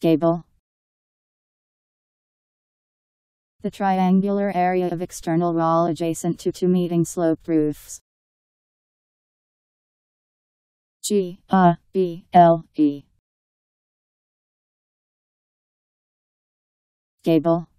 Gable. The triangular area of external wall adjacent to two meeting sloped roofs. G A B L E Gable